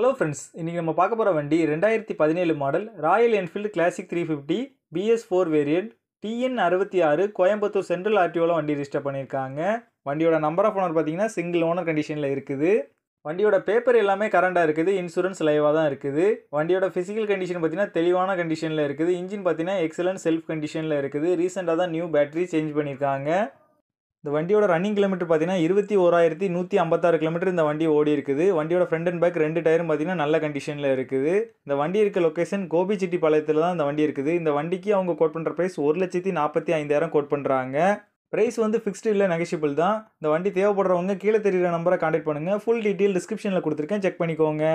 Hello friends இன்றைக்கி நம்ம பார்க்க போகிற வண்டி ரெண்டாயிரத்தி பதினேழு model Royal Enfield Classic three fifty BS four variant TN அறுபத்தி ஆறு கோயம்புத்தூர் சென்ட்ரல் ஆர்டிஓவில் வண்டி ரிஜிஸ்டர் பண்ணியிருக்காங்க. வண்டியோட நம்பர் ஆஃப் ஓனர் பார்த்தீங்கன்னா சிங்கிள் ஓனர் கண்டிஷனில் இருக்குது. வண்டியோட பேப்பர் எல்லாமே கரண்டாக இருக்குது. இன்சூரன்ஸ் லைவாக தான் இருக்குது. வண்டியோட ஃபிசிக்கல் கண்டிஷன் பார்த்தீங்கன்னா தெளிவான கண்டிஷனில் இருக்குது. இன்ஜின் பார்த்தீங்கன்னா எக்ஸலன்ட் செல்ஃப் கண்டிஷனில் இருக்குது. ரீசெண்டாக தான் நியூ பேட்டரி சேஞ்ச் பண்ணியிருக்காங்க. இந்த வண்டியோட ரன்னிங் கிலோமீட்டர் பார்த்தீங்கன்னா இருபத்தி ஓராயிரத்தி நூற்றி ஐம்பத்தாறு கிலோமீட்டர் இந்த வண்டி ஓடி இருக்குது. வண்டியோட ஃப்ரண்ட் அண்ட் பேக் ரெண்டு டயரும் பார்த்தீங்கன்னா நல்ல கண்டிஷனில் இருக்குது. இந்த வண்டி இருக்க லொக்கேஷன் கோபிச்செட்டிப்பாளையத்தில் தான் இந்த வண்டி இருக்குது. இந்த வண்டிக்கு அவங்க கோட் பண்ணுற ப்ரைஸ் ஒரு லட்சத்தி நாற்பத்தி ஐந்தாயிரம் கோட் பண்ணுறாங்க ப்ரைஸ் வந்து ஃபிக்ஸ்டு இல்லை நெகஷியபிள் தான். இந்த வண்டி தேவைப்படுறவங்க கீழே தெரிகிற நம்பரை காண்டாக்ட் பண்ணுங்கள் ஃபுல் டீட்டெயில் டிஸ்கிரிப்ஷனில் கொடுத்துருக்கேன். செக் பண்ணிக்கோங்க.